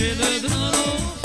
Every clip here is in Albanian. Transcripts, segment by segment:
the Dhanu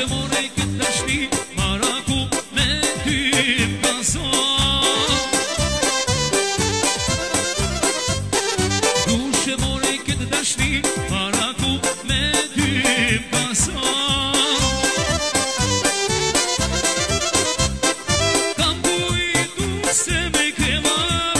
që morej këtë të shpi Maraku me ty pason Du që morej këtë të shpi Maraku me ty pason Kam kujtu se me kremat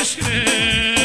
Eşkre